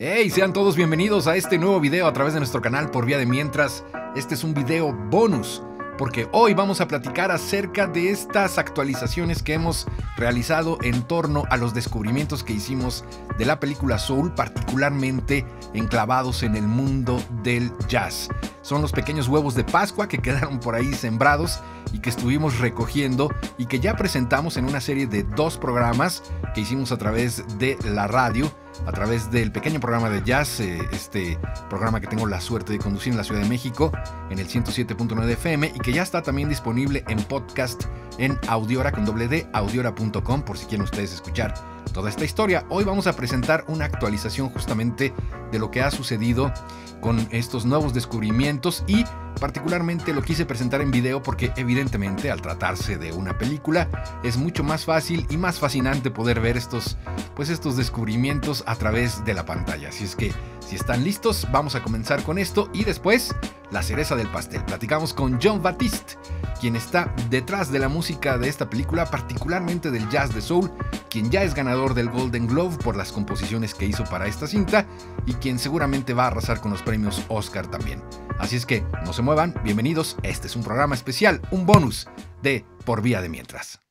Hey, sean todos bienvenidos a este nuevo video a través de nuestro canal por vía de mientras. Este es un video bonus porque hoy vamos a platicar acerca de estas actualizaciones que hemos realizado en torno a los descubrimientos que hicimos de la película Soul, particularmente enclavados en el mundo del jazz. Son los pequeños huevos de Pascua que quedaron por ahí sembrados y que estuvimos recogiendo y que ya presentamos en una serie de dos programas que hicimos a través de la radio a través del pequeño programa de jazz, eh, este programa que tengo la suerte de conducir en la Ciudad de México en el 107.9 FM y que ya está también disponible en podcast en Audiora con doble D, audiora.com por si quieren ustedes escuchar toda esta historia. Hoy vamos a presentar una actualización justamente de lo que ha sucedido con estos nuevos descubrimientos y particularmente lo quise presentar en video porque evidentemente al tratarse de una película es mucho más fácil y más fascinante poder ver estos pues estos descubrimientos a través de la pantalla. Así es que si están listos, vamos a comenzar con esto y después la cereza del pastel. Platicamos con John Batiste, quien está detrás de la música de esta película, particularmente del jazz de soul, quien ya es ganador del Golden Globe por las composiciones que hizo para esta cinta y quien seguramente va a arrasar con los premios Oscar también. Así es que no se muevan, bienvenidos, este es un programa especial, un bonus de Por Vía de Mientras.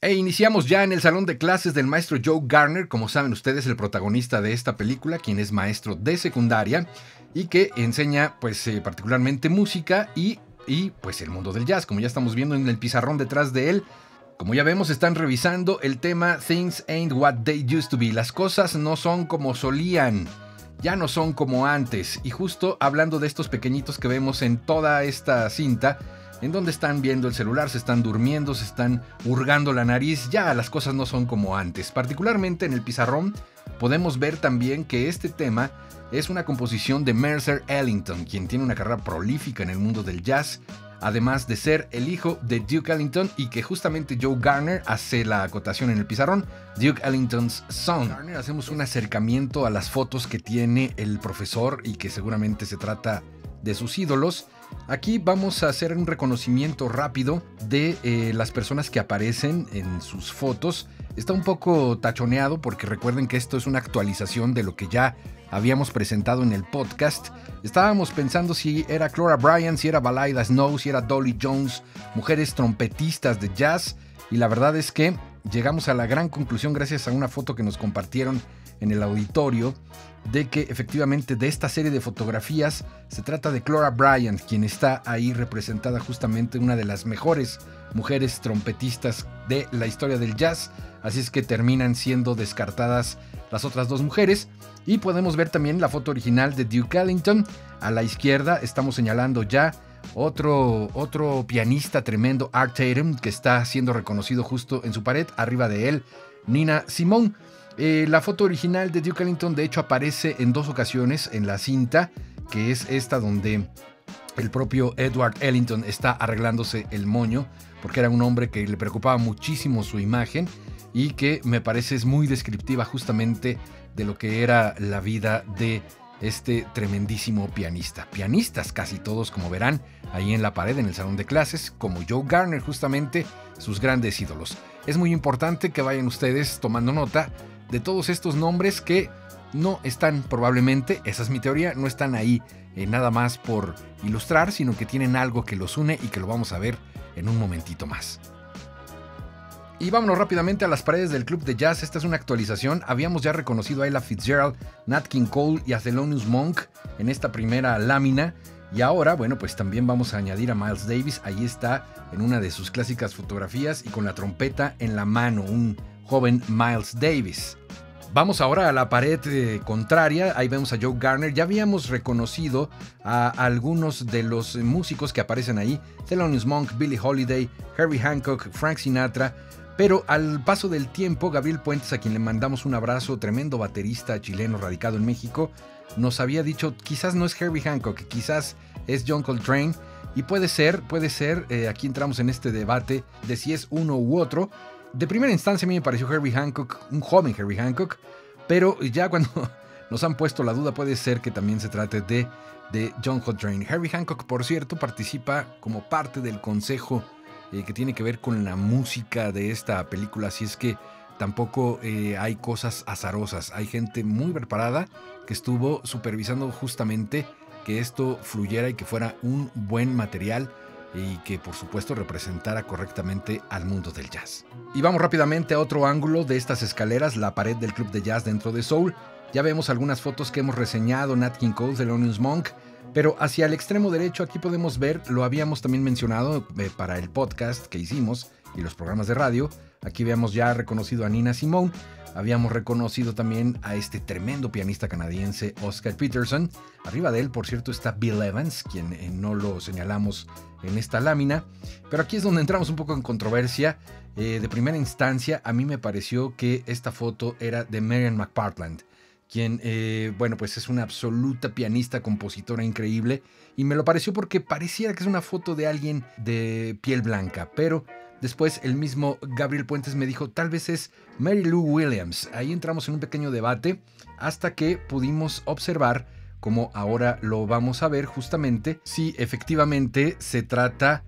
E iniciamos ya en el salón de clases del maestro Joe Garner, como saben ustedes, el protagonista de esta película, quien es maestro de secundaria y que enseña pues eh, particularmente música y, y pues el mundo del jazz, como ya estamos viendo en el pizarrón detrás de él. Como ya vemos, están revisando el tema Things Ain't What They Used to Be. Las cosas no son como solían, ya no son como antes. Y justo hablando de estos pequeñitos que vemos en toda esta cinta, en donde están viendo el celular, se están durmiendo, se están hurgando la nariz, ya las cosas no son como antes. Particularmente en el pizarrón podemos ver también que este tema es una composición de Mercer Ellington, quien tiene una carrera prolífica en el mundo del jazz, además de ser el hijo de Duke Ellington y que justamente Joe Garner hace la acotación en el pizarrón, Duke Ellington's son. Garner hacemos un acercamiento a las fotos que tiene el profesor y que seguramente se trata de sus ídolos. Aquí vamos a hacer un reconocimiento rápido de eh, las personas que aparecen en sus fotos. Está un poco tachoneado porque recuerden que esto es una actualización de lo que ya habíamos presentado en el podcast. Estábamos pensando si era Clara Bryan, si era Balaida Snow, si era Dolly Jones, mujeres trompetistas de jazz. Y la verdad es que llegamos a la gran conclusión gracias a una foto que nos compartieron en el auditorio de que efectivamente de esta serie de fotografías se trata de Clara Bryant, quien está ahí representada justamente una de las mejores mujeres trompetistas de la historia del jazz, así es que terminan siendo descartadas las otras dos mujeres. Y podemos ver también la foto original de Duke Ellington, a la izquierda estamos señalando ya otro, otro pianista tremendo, Art Tatum, que está siendo reconocido justo en su pared, arriba de él, Nina Simone. Eh, la foto original de Duke Ellington de hecho aparece en dos ocasiones en la cinta, que es esta donde el propio Edward Ellington está arreglándose el moño, porque era un hombre que le preocupaba muchísimo su imagen y que me parece es muy descriptiva justamente de lo que era la vida de este tremendísimo pianista. Pianistas casi todos, como verán, ahí en la pared en el salón de clases, como Joe Garner justamente, sus grandes ídolos. Es muy importante que vayan ustedes tomando nota de todos estos nombres que no están probablemente, esa es mi teoría, no están ahí eh, nada más por ilustrar, sino que tienen algo que los une y que lo vamos a ver en un momentito más. Y vámonos rápidamente a las paredes del club de jazz. Esta es una actualización. Habíamos ya reconocido a Ella Fitzgerald, Nat King Cole y a Thelonious Monk en esta primera lámina. Y ahora, bueno, pues también vamos a añadir a Miles Davis. Ahí está en una de sus clásicas fotografías y con la trompeta en la mano, un joven Miles Davis. Vamos ahora a la pared eh, contraria, ahí vemos a Joe Garner, ya habíamos reconocido a algunos de los músicos que aparecen ahí, Thelonious Monk, Billie Holiday, Harry Hancock, Frank Sinatra, pero al paso del tiempo, Gabriel Puentes, a quien le mandamos un abrazo, tremendo baterista chileno radicado en México, nos había dicho, quizás no es Harry Hancock, quizás es John Coltrane, y puede ser, puede ser, eh, aquí entramos en este debate de si es uno u otro, de primera instancia a mí me pareció Herbie Hancock, un joven Herbie Hancock, pero ya cuando nos han puesto la duda puede ser que también se trate de, de John Coltrane. Herbie Hancock, por cierto, participa como parte del consejo eh, que tiene que ver con la música de esta película, así es que tampoco eh, hay cosas azarosas. Hay gente muy preparada que estuvo supervisando justamente que esto fluyera y que fuera un buen material y que por supuesto representara correctamente al mundo del jazz. Y vamos rápidamente a otro ángulo de estas escaleras, la pared del club de jazz dentro de Soul. Ya vemos algunas fotos que hemos reseñado, Nat King Cole, Thelonious Monk, pero hacia el extremo derecho aquí podemos ver, lo habíamos también mencionado eh, para el podcast que hicimos y los programas de radio. Aquí habíamos ya reconocido a Nina Simone, habíamos reconocido también a este tremendo pianista canadiense Oscar Peterson. Arriba de él, por cierto, está Bill Evans, quien eh, no lo señalamos en esta lámina. Pero aquí es donde entramos un poco en controversia. Eh, de primera instancia, a mí me pareció que esta foto era de Marian McPartland quien, eh, bueno, pues es una absoluta pianista, compositora increíble, y me lo pareció porque pareciera que es una foto de alguien de piel blanca, pero después el mismo Gabriel Puentes me dijo, tal vez es Mary Lou Williams. Ahí entramos en un pequeño debate hasta que pudimos observar, como ahora lo vamos a ver justamente, si efectivamente se trata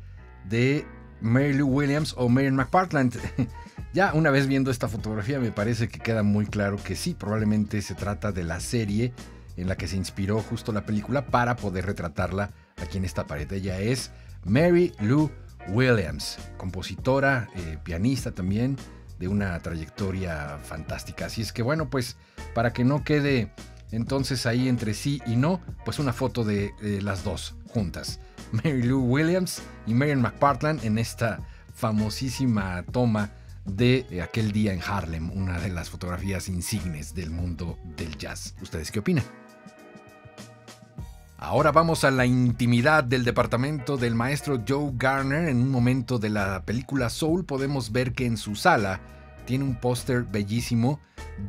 de Mary Lou Williams o Marion McPartland. Ya una vez viendo esta fotografía me parece que queda muy claro que sí, probablemente se trata de la serie en la que se inspiró justo la película para poder retratarla aquí en esta pared. Ella es Mary Lou Williams, compositora, eh, pianista también, de una trayectoria fantástica. Así es que bueno, pues para que no quede entonces ahí entre sí y no, pues una foto de, de las dos juntas. Mary Lou Williams y Marion McPartland en esta famosísima toma de aquel día en Harlem, una de las fotografías insignes del mundo del jazz. ¿Ustedes qué opinan? Ahora vamos a la intimidad del departamento del maestro Joe Garner. En un momento de la película Soul podemos ver que en su sala tiene un póster bellísimo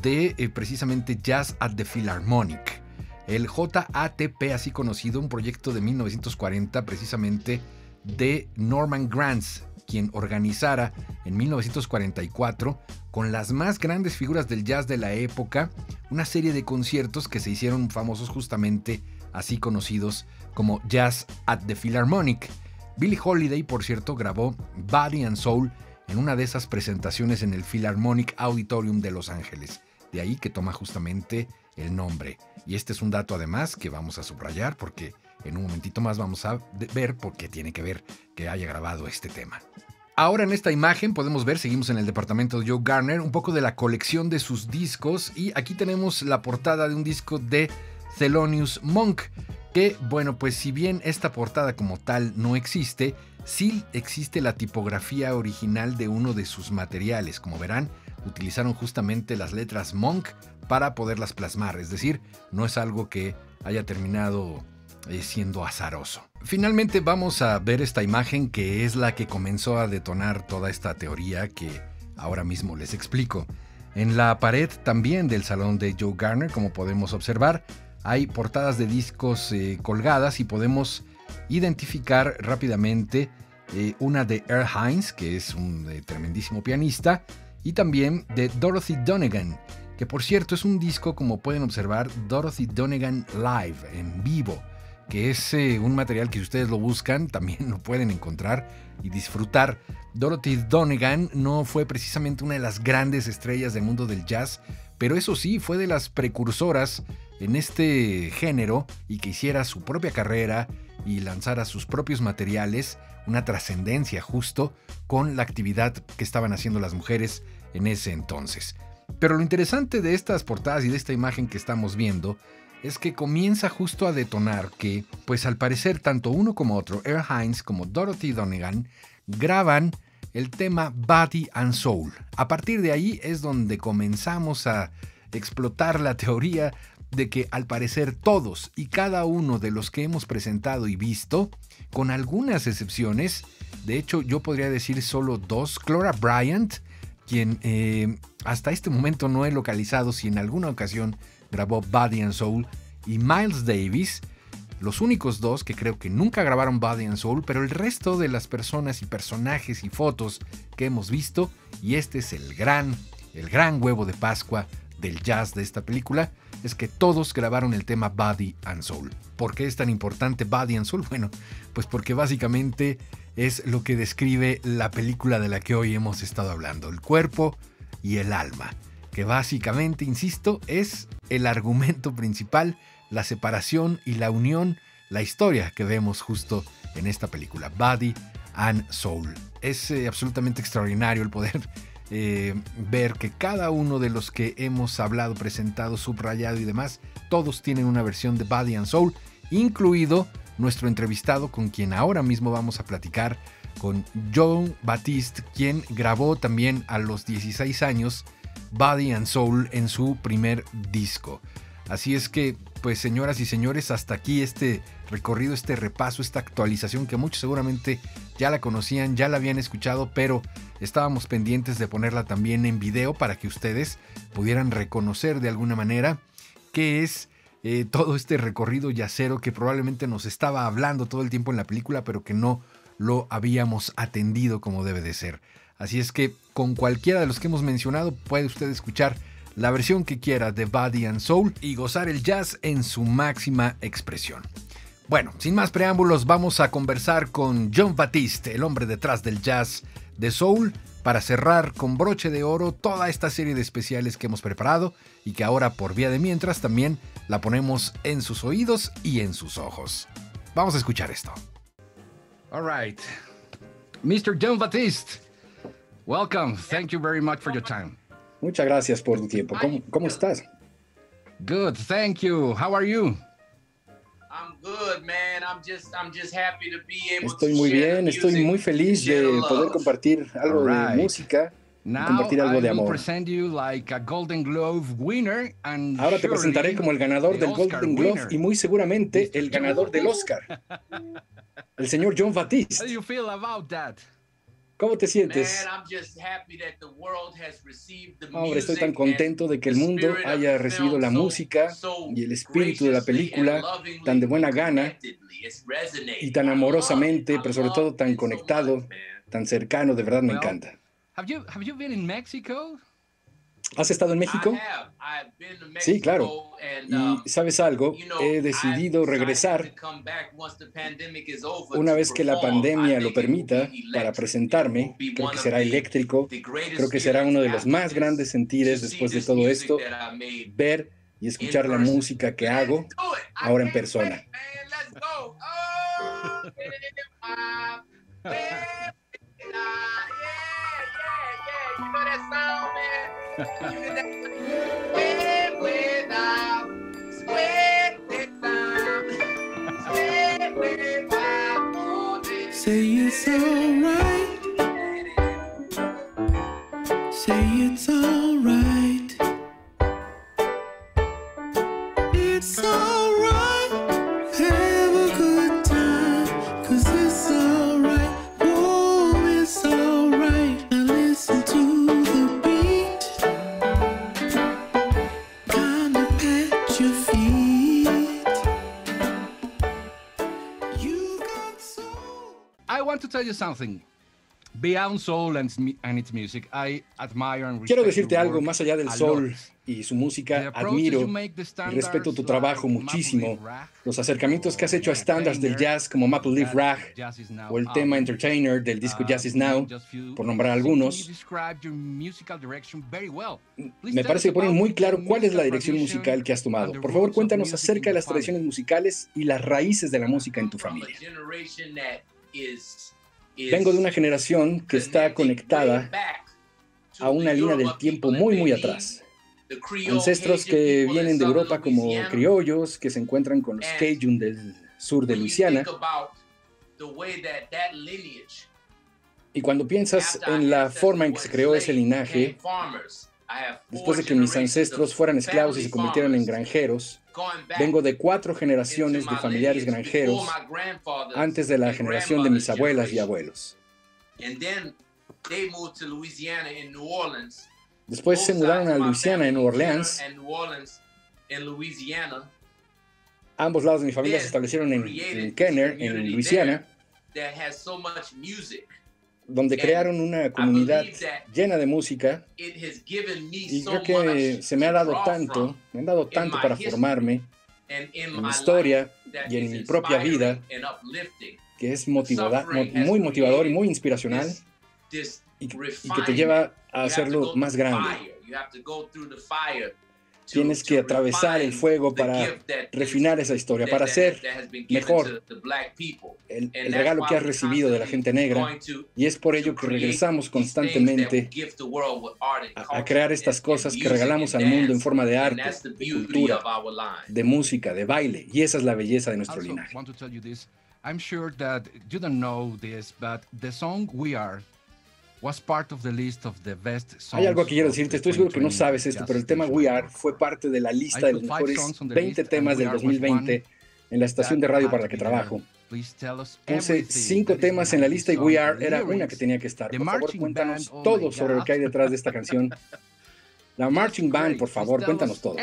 de eh, precisamente Jazz at the Philharmonic. El JATP, así conocido, un proyecto de 1940 precisamente de Norman Granz, quien organizara en 1944 con las más grandes figuras del jazz de la época una serie de conciertos que se hicieron famosos justamente así conocidos como Jazz at the Philharmonic. Billie Holiday, por cierto, grabó Body and Soul en una de esas presentaciones en el Philharmonic Auditorium de Los Ángeles. De ahí que toma justamente el nombre. Y este es un dato además que vamos a subrayar porque en un momentito más vamos a ver por qué tiene que ver que haya grabado este tema. Ahora en esta imagen podemos ver, seguimos en el departamento de Joe Garner, un poco de la colección de sus discos y aquí tenemos la portada de un disco de Thelonious Monk, que bueno, pues si bien esta portada como tal no existe, sí existe la tipografía original de uno de sus materiales. Como verán, utilizaron justamente las letras Monk para poderlas plasmar, es decir, no es algo que haya terminado eh, siendo azaroso. Finalmente vamos a ver esta imagen que es la que comenzó a detonar toda esta teoría que ahora mismo les explico. En la pared también del salón de Joe Garner, como podemos observar, hay portadas de discos eh, colgadas y podemos identificar rápidamente eh, una de Earl Hines, que es un tremendísimo pianista, y también de Dorothy Donegan, que por cierto es un disco, como pueden observar, Dorothy Donegan Live, en vivo que es eh, un material que si ustedes lo buscan también lo pueden encontrar y disfrutar. Dorothy Donegan no fue precisamente una de las grandes estrellas del mundo del jazz, pero eso sí, fue de las precursoras en este género y que hiciera su propia carrera y lanzara sus propios materiales, una trascendencia justo con la actividad que estaban haciendo las mujeres en ese entonces. Pero lo interesante de estas portadas y de esta imagen que estamos viendo es que comienza justo a detonar que, pues al parecer tanto uno como otro, Earl Hines como Dorothy Donegan, graban el tema Body and Soul. A partir de ahí es donde comenzamos a explotar la teoría de que al parecer todos y cada uno de los que hemos presentado y visto, con algunas excepciones, de hecho yo podría decir solo dos, Clora Bryant, quien eh, hasta este momento no he localizado si en alguna ocasión grabó Body and Soul, y Miles Davis, los únicos dos que creo que nunca grabaron Body and Soul, pero el resto de las personas y personajes y fotos que hemos visto, y este es el gran, el gran huevo de Pascua del jazz de esta película, es que todos grabaron el tema Body and Soul. ¿Por qué es tan importante Body and Soul? Bueno, pues porque básicamente es lo que describe la película de la que hoy hemos estado hablando. El cuerpo, y el alma, que básicamente, insisto, es el argumento principal, la separación y la unión, la historia que vemos justo en esta película, Body and Soul. Es eh, absolutamente extraordinario el poder eh, ver que cada uno de los que hemos hablado, presentado, subrayado y demás, todos tienen una versión de Body and Soul, incluido nuestro entrevistado con quien ahora mismo vamos a platicar, con John Batiste, quien grabó también a los 16 años Body and Soul en su primer disco. Así es que, pues señoras y señores, hasta aquí este recorrido, este repaso, esta actualización que muchos seguramente ya la conocían, ya la habían escuchado, pero estábamos pendientes de ponerla también en video para que ustedes pudieran reconocer de alguna manera qué es eh, todo este recorrido yacero que probablemente nos estaba hablando todo el tiempo en la película, pero que no lo habíamos atendido como debe de ser. Así es que con cualquiera de los que hemos mencionado puede usted escuchar la versión que quiera de Body and Soul y gozar el jazz en su máxima expresión. Bueno, sin más preámbulos, vamos a conversar con John Batiste, el hombre detrás del jazz de Soul, para cerrar con broche de oro toda esta serie de especiales que hemos preparado y que ahora por vía de mientras también la ponemos en sus oídos y en sus ojos. Vamos a escuchar esto. All right. Mr. John Batiste, welcome. Thank you very much for your time. Muchas gracias por tu tiempo. ¿Cómo, cómo estás? Good, thank you. How are you? Estoy muy bien, estoy muy feliz de poder compartir algo de música, compartir algo de amor. Ahora te presentaré como el ganador del Golden Globe y muy seguramente el ganador del Oscar, el señor John Batiste. ¿Cómo te sientes? Hombre, estoy tan contento de que el mundo haya recibido la música y el espíritu de la película tan de buena gana y tan amorosamente, pero sobre todo tan conectado, tan cercano, de verdad me encanta. ¿Has estado en México? Sí, claro. Y um, sabes algo, he decidido regresar una vez que la pandemia lo permita para presentarme. Creo que será eléctrico. Creo que será uno de los más grandes sentires después de todo esto, ver y escuchar la música que hago ahora en persona. that song, man. you that. Without. Quiero decirte algo más allá del soul y su música. Admiro y respeto tu trabajo muchísimo. Los acercamientos que has hecho a estándares del jazz como Maple Leaf Rag o el tema Entertainer del disco Jazz is Now, por nombrar algunos. Me parece que ponen muy claro cuál es la dirección musical que has tomado. Por favor, cuéntanos acerca de las tradiciones musicales y las raíces de la música en tu familia. Vengo de una generación que está conectada a una línea del tiempo muy, muy atrás. Ancestros que vienen de Europa como criollos, que se encuentran con los Cajun del sur de Luisiana. Y cuando piensas en la forma en que se creó ese linaje, después de que mis ancestros fueran esclavos y se convirtieron en granjeros, Vengo de cuatro generaciones de familiares granjeros antes de la generación de mis abuelas y abuelos. Después se mudaron a Luisiana, en Nueva Orleans. Ambos lados de mi familia se establecieron en, Kenner, en Luisiana, donde crearon una comunidad llena de música y creo que se me ha dado tanto, me han dado tanto para formarme en mi historia y en mi propia vida, que es motivada, muy motivador y muy inspiracional. y, que te lleva a hacerlo más grande. Tienes que atravesar el fuego para refinar esa historia, para hacer mejor el, regalo que has recibido de la gente negra. Y es por ello que regresamos constantemente a, crear estas cosas que regalamos al mundo en forma de arte, de cultura, de música, de baile. Y esa es la belleza de nuestro linaje. I'm sure that you don't know this, but the song We Are hay algo que quiero decirte, estoy seguro que no sabes esto, pero el tema We Are fue parte de la lista de los mejores 20 temas del 2020 en la estación de radio para la que trabajo. Puse cinco temas en la lista y We Are era una que tenía que estar. Por favor, cuéntanos todo sobre lo que hay detrás de esta canción. La Marching Band, por favor, cuéntanos todo.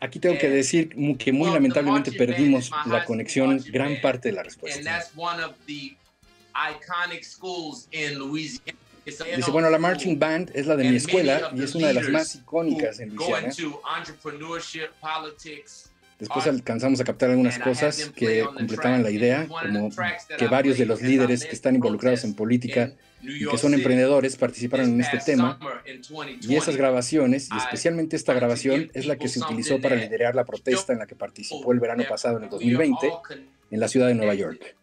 Aquí tengo que decir que muy lamentablemente perdimos la conexión gran parte de la respuesta. Dice, bueno, la marching band es la de mi escuela y es una de las más icónicas en Luisiana. Después alcanzamos a captar algunas cosas que completaban la idea, como que varios de los líderes que están involucrados en política y que son emprendedores participaron en este tema. Y esas grabaciones, y especialmente esta grabación, es la que se utilizó para liderar la protesta en la que participó el verano pasado en el 2020 en la ciudad de Nueva York.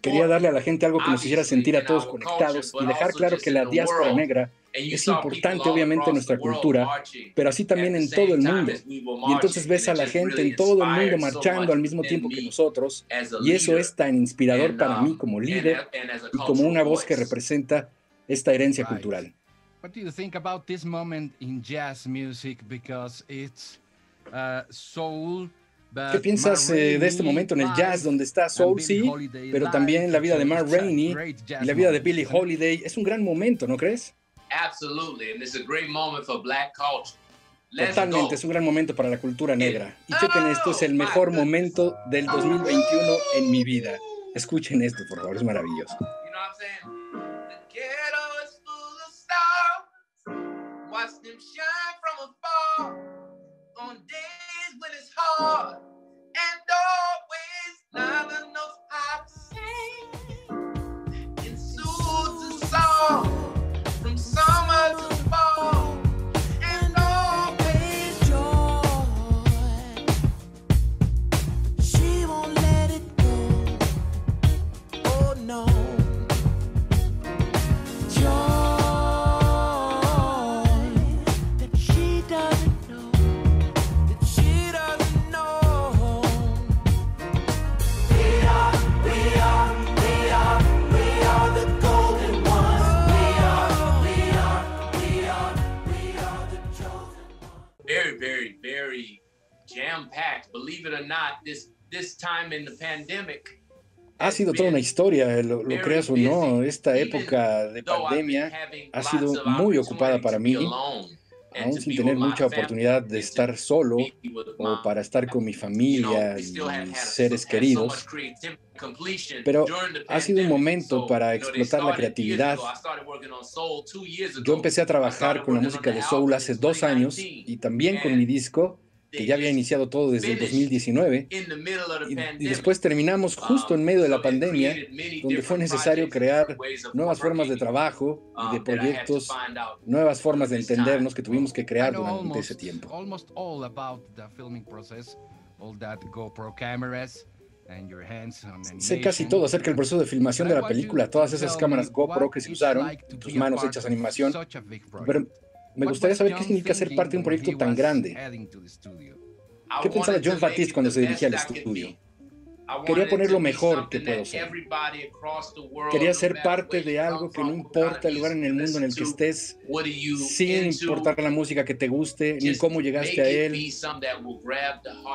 Quería darle a la gente algo que nos hiciera sentir a todos conectados y dejar claro que la diáspora negra es importante obviamente en nuestra cultura, pero así también en todo el mundo. Y entonces ves a la gente en todo el mundo marchando al mismo tiempo que nosotros, y eso es tan inspirador para mí como líder y como una voz que representa esta herencia cultural. What do you think about this moment in jazz music because it's uh, soul ¿Qué piensas eh, de este momento en el jazz donde está Soul, sí, pero también la vida de Mark Rainey y la vida de Billie Holiday? Es un gran momento, ¿no crees? Totalmente, es un gran momento para la cultura negra. Y chequen esto, es el mejor momento del 2021 en mi vida. Escuchen esto, por favor, es maravilloso. y'all. Ha sido toda una historia, lo, creas o no. Esta época de pandemia ha sido muy ocupada para mí, aún sin tener mucha oportunidad de estar solo o para estar con mi familia y mis seres queridos. Pero ha sido un momento para explotar la creatividad. Yo empecé a trabajar con la música de soul hace dos años y también con mi disco que ya había iniciado todo desde el 2019, y, después terminamos justo en medio de la pandemia, donde fue necesario crear nuevas formas de trabajo y de proyectos, nuevas formas de entendernos que tuvimos que crear durante ese tiempo. Sé casi todo acerca del proceso de filmación de la película, todas esas cámaras GoPro que se usaron, tus manos hechas animación, pero me gustaría saber qué significa ser parte de un proyecto tan grande. ¿Qué pensaba John Batiste cuando se dirigía al estudio? Quería poner lo mejor que puedo ser. Quería ser parte de algo que no importa el lugar en el mundo en el que estés, sin importar la música que te guste ni cómo llegaste a él.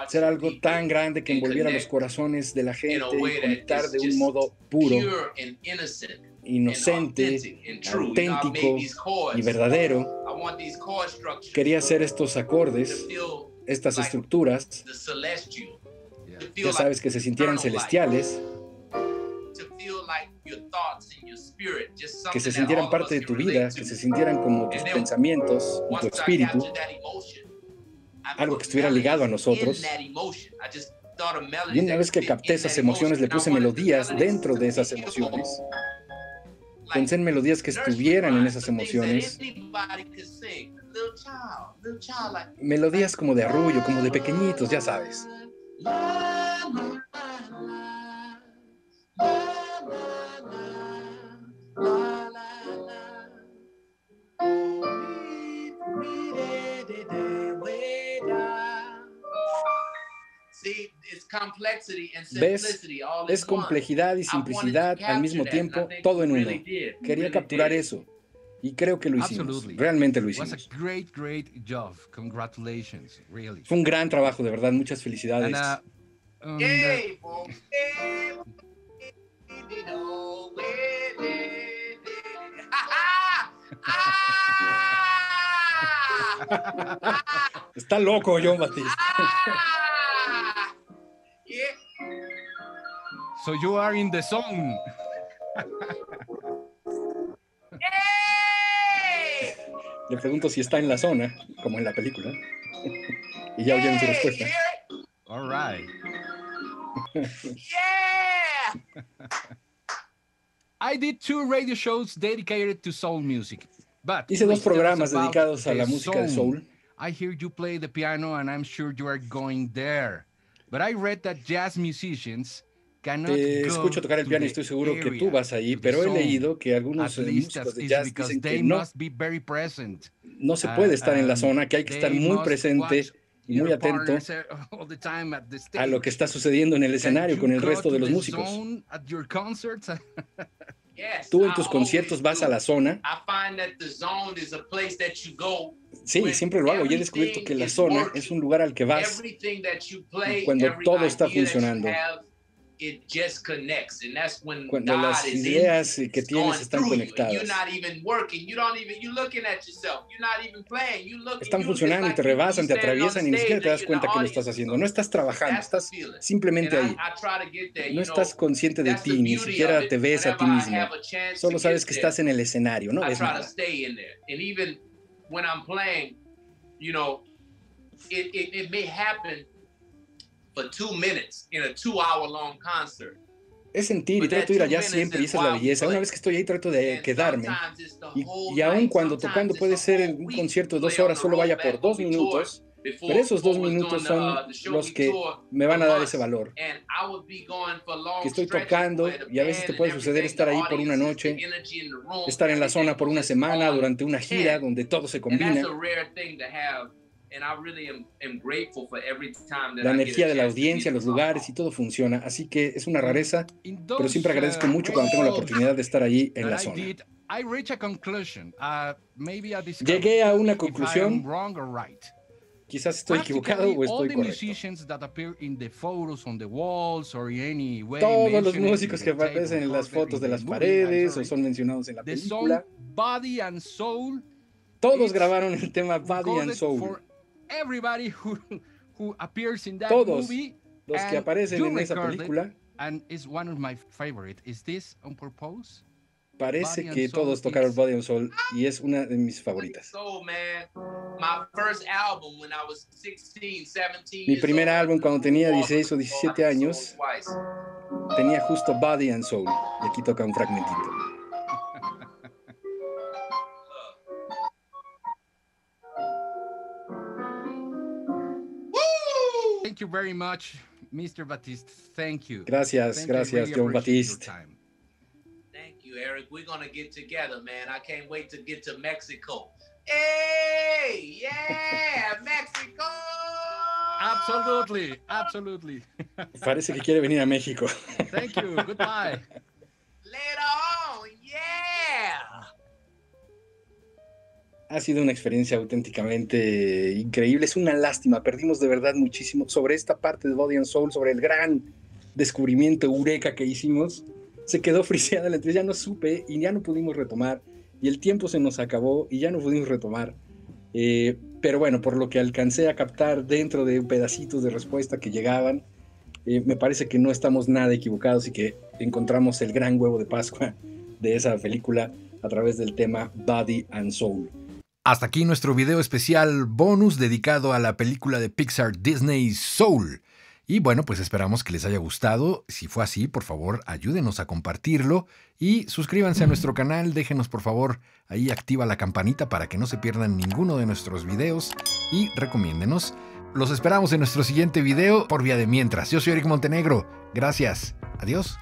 Ser algo tan grande que envolviera los corazones de la gente y conectar de un modo puro inocente, auténtico y verdadero, quería hacer estos acordes, estas estructuras, ya sabes, que se sintieran celestiales, que se sintieran parte de tu vida, que se sintieran como tus pensamientos y tu espíritu, algo que estuviera ligado a nosotros. Y una vez que capté esas emociones, le puse melodías dentro de esas emociones. Pensé en melodías que estuvieran en esas emociones. Melodías como de arrullo, como de pequeñitos, ya sabes. ¿Ves? Es complejidad y simplicidad al mismo tiempo, todo en uno. Quería capturar eso. Y creo que lo hicimos. Realmente lo hicimos. Fue un gran trabajo, de verdad. Muchas felicidades. Está loco, John Batista. So you are in the zone. Le pregunto si está en la zona, como en la película. y ya oyeron su respuesta. All right. yeah. I did two radio shows dedicated to soul music. But Hice dos programas dedicados a la música de soul. I hear you play the piano and I'm sure you are going there. But I read that jazz musicians te escucho tocar el piano y estoy seguro que tú vas ahí, pero he leído que algunos músicos de jazz dicen que no, no se puede estar en la zona, que hay que estar muy presente y muy atento a lo que está sucediendo en el escenario con el resto de los músicos. Tú en tus conciertos vas a la zona. Sí, siempre lo hago. Y he descubierto que la zona es un lugar al que vas cuando todo está funcionando cuando las ideas que tienes están conectadas. Están funcionando te rebasan, te atraviesan y ni siquiera te das cuenta que lo estás haciendo. No estás trabajando, estás simplemente ahí. No estás consciente de ti, ni siquiera te ves a ti mismo. Solo sabes que estás en el escenario, no ves nada. you know, it, it, it may happen for two minutes in a two hour long concert. Es sentir y trato de ir allá siempre y esa es la belleza. Una vez que estoy ahí trato de quedarme. Y, y aun cuando tocando puede ser en un concierto de dos horas, solo vaya por dos minutos. Pero esos dos minutos son uh, los que me van a dar ese valor. Que estoy tocando y a veces te puede suceder estar ahí por una noche, estar en la zona por una semana durante una gira donde todo se combina. La energía de la audiencia, los lugares y todo funciona. Así que es una rareza, pero siempre agradezco mucho cuando tengo la oportunidad de estar allí en la zona. Llegué a una conclusión. Quizás estoy equivocado o estoy correcto. Todos los músicos que aparecen en las fotos de las paredes o son mencionados en la película. Todos grabaron el tema Body and Soul everybody who, who appears in that Todos movie los que aparecen en esa película. And is one of my favorite. Is this on purpose? Parece que todos tocaron Body and Soul y es una de mis favoritas. Mi primer álbum cuando tenía 16 o 17 años tenía justo Body and Soul y aquí toca un fragmentito. Thank you very much, Mr. Batiste. Thank you. Gracias, Thank gracias, really John Batiste. Thank you, Eric. We're gonna get together, man. I can't wait to get to Mexico. Hey, yeah, Mexico. Absolutely, absolutely. Parece que quiere venir a México. Thank you. Goodbye. Ha sido una experiencia auténticamente increíble. Es una lástima. Perdimos de verdad muchísimo sobre esta parte de Body and Soul, sobre el gran descubrimiento eureka que hicimos. Se quedó friseada la entrevista, ya no supe y ya no pudimos retomar. Y el tiempo se nos acabó y ya no pudimos retomar. Eh, pero bueno, por lo que alcancé a captar dentro de pedacitos de respuesta que llegaban, eh, me parece que no estamos nada equivocados y que encontramos el gran huevo de Pascua de esa película a través del tema Body and Soul. Hasta aquí nuestro video especial bonus dedicado a la película de Pixar Disney Soul. Y bueno, pues esperamos que les haya gustado. Si fue así, por favor, ayúdenos a compartirlo y suscríbanse a nuestro canal. Déjenos, por favor, ahí activa la campanita para que no se pierdan ninguno de nuestros videos y recomiéndenos. Los esperamos en nuestro siguiente video por vía de mientras. Yo soy Eric Montenegro. Gracias. Adiós.